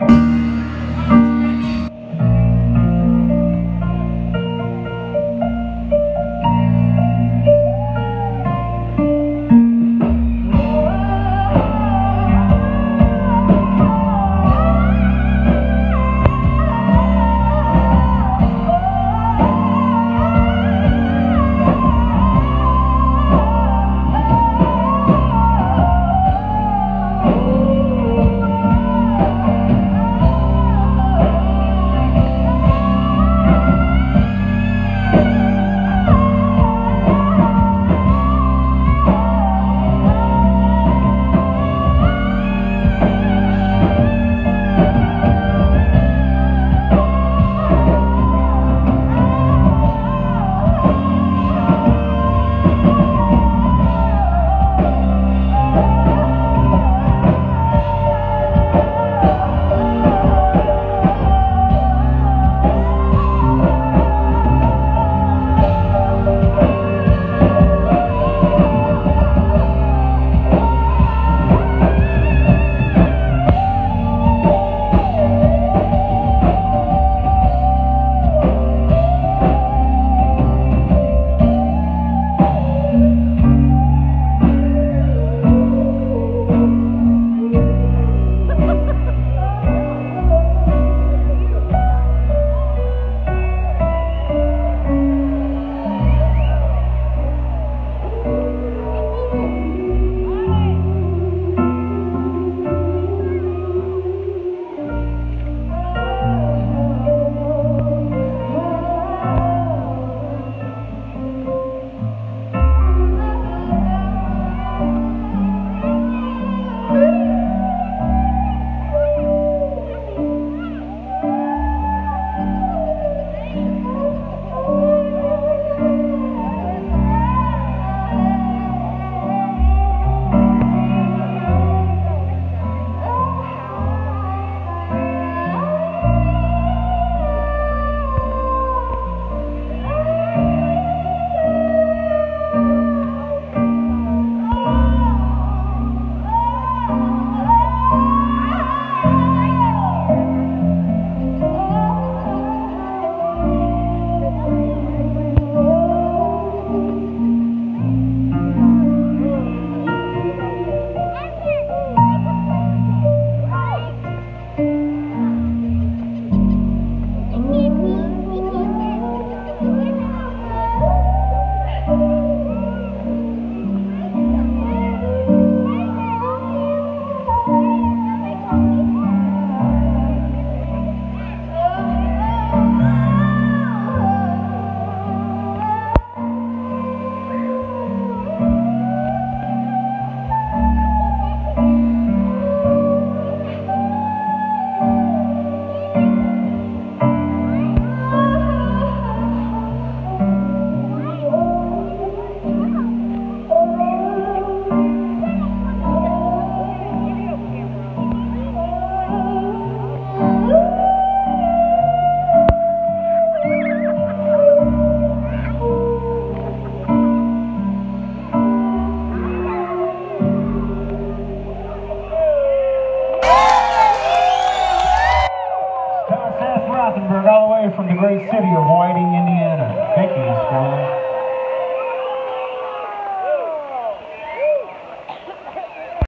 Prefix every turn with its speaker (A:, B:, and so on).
A: Rothenberg, Great City of Whiting, Indiana. Vicky's brother.